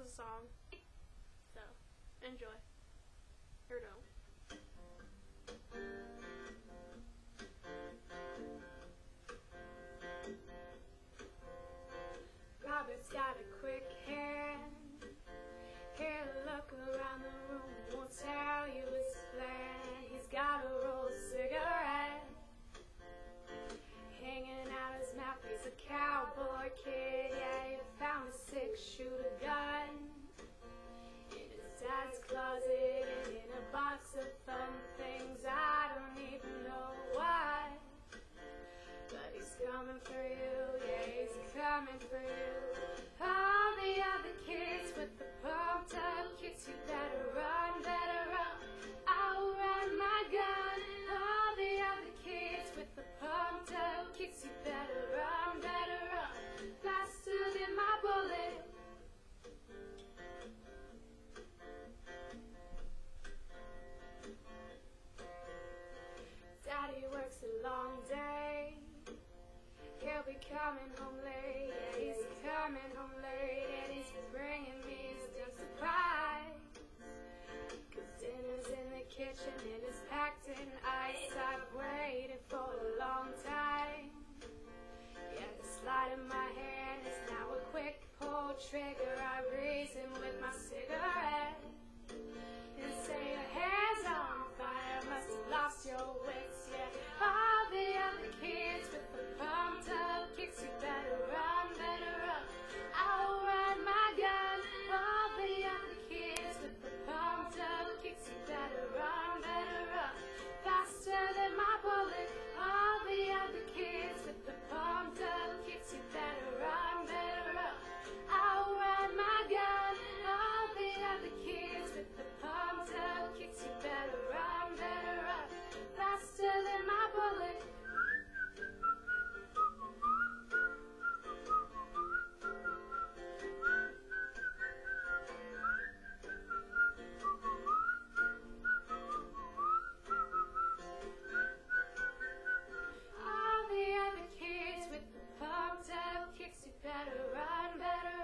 is a song. So, enjoy. Or don't. Robert's got a quick hand. He'll look around the room, won't tell you his plan. He's got a roll of cigarette hanging out his mouth. He's a cowboy kid, yeah, he found a six-shooter gun of fun things. I don't even know why. But he's coming for you, yeah, he's coming for you. All the other kids with the you better run, better run. I'll run my gun. All the other kids with the you coming home late. He's coming home late. And he's bringing better, run better.